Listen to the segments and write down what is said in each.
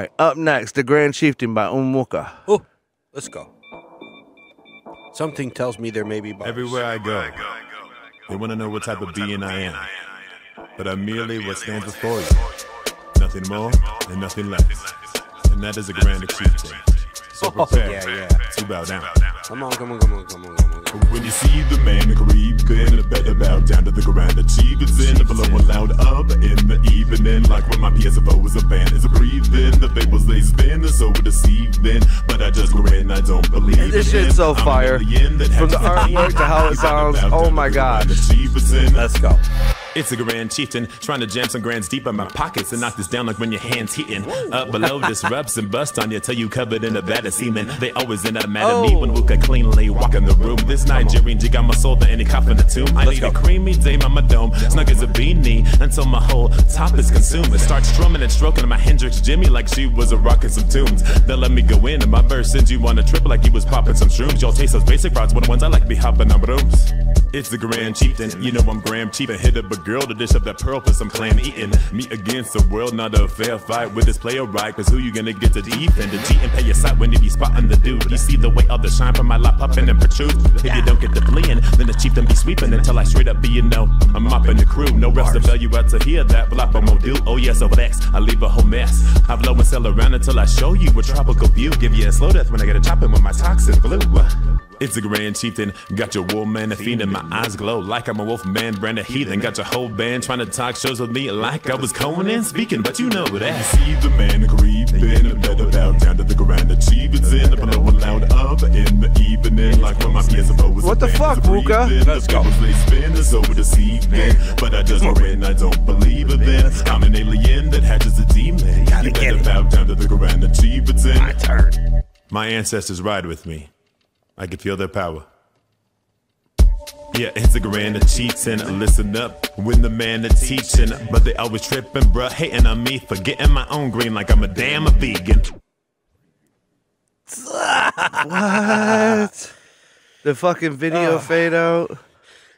right, up next, The Grand Chieftain by Onwuka. Oh, let's go. Something tells me there may be bars. Everywhere I go, they want to know what type of being I am. But I'm merely what stands before you. Nothing more and nothing less. And that is a grand achievement. So Oh, prepare yeah, yeah. to bow down. Come on, come on, come on, come on, come on. When you see the man creeping, better bow down to the grand achievements in the blowing loud up in the evening, like when my PSFO was a band is a breathing. The fables they spin are so deceiving, but I just grin, I don't believe This it. shit's so I'm fire. From the artwork to how it You better bow sounds, oh to my the gosh. grand in- Let's go. It's a grand chieftain trying to jam some grands deep in my pockets and knock this down like when your hands hitting up below disrupts and bust on you till you covered in a vat of semen. They always end up mad at me when Wuka cleanly walk in the room. This Nigerian jig got my soul to any cough in the tomb. I need a creamy dame on my dome, snug as a beanie until my whole top is consumed. It starts strumming and stroking my Hendrix Jimmy like she was a rocking some tunes. They let me go in and my verse sends you on a trip like he was popping some shrooms. Y'all taste those basic rods, one of the ones I like be hopping on brooms. It's the grand chieftain, you know I'm grand Chief and hit up a girl to dish up that pearl for some clam eating. Me against the world, not a fair fight with this player right, cause who you gonna get to defend? The G and pay your sight when you be spotting the dude. You see the way others shine from my lap popping and protrude. If you don't get the fleeing, then the chief chieftain be sweeping until I straight up be, you know, I'm mopping the crew. No rest to value out to hear that, but I'm module. Oh yes, over X, I leave a whole mess. I blow and sell around until I show you a tropical view. Give you a slow death when I get a chopping with my toxin blue. It's the grand chieftain, got your woman a fiend in my eyes glow like I'm a wolf man, brand a heathen. Got your whole band trying to talk shows with me like I was Conan speaking, but you know that. You see the man creeping, better bow down to the grand achievements in blowing loud up in the evening, like when my PSFO was What the fuck, Wuka? Let's go. They spin is over deceiving, but I just grin, I don't believe it. Then I'm an alien that hatches a demon. You better bow down to the grand achievements in. My turn. My ancestors ride with me. I can feel their power. Yeah, it's the grand a cheating. Listen up when the man a teaching, but they always tripping, bruh, hating on me, for forgetting my own green like I'm a damn a vegan. What? The fucking video fade out.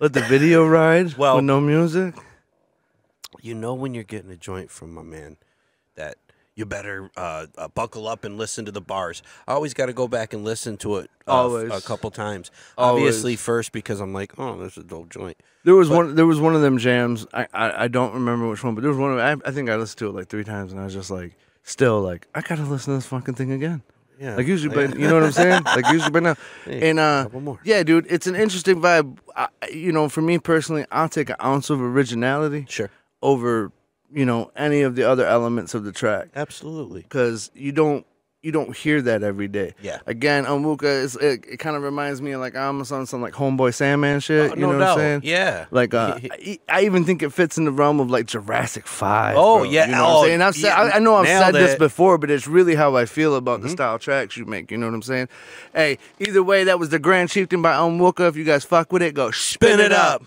Let the video ride Well- with no music. You know when you're getting a joint from my man that you better uh, uh, buckle up and listen to the bars. I always got to go back and listen to it uh, Always. a couple times. Always. Obviously, first because I'm like, oh, this is a dope joint. There was one. There was one of them jams. I, I I don't remember which one, but there was one. Of, I I think I listened to it like three times, and I was just like, still like, I gotta listen to this fucking thing again. Yeah, Like usually, but you know what I'm saying? Like usually, but now, Hey, and uh, yeah, dude, it's an interesting vibe. I, you know, for me personally, I'll take an ounce of originality Sure, over, you know, any of the other elements of the track. absolutely. because you don't you don't hear that every day. Yeah. Again, Onwuka is it, it kind of reminds me of like almost on some like Homeboy Sandman shit. Oh, you no know doubt. what I'm saying? Yeah. Like uh, I, I even think it fits in the realm of like Jurassic Five. Oh, bro. yeah. You know what Oh, I'm saying? I've said, yeah. I, I know I've said this it. Mm-hmm. before, but it's really how I feel about the style tracks you make. You know what I'm saying? Hey, either way, that was the Grand Chieftain by Onwuka. If you guys fuck with it, go spin, Spin it up.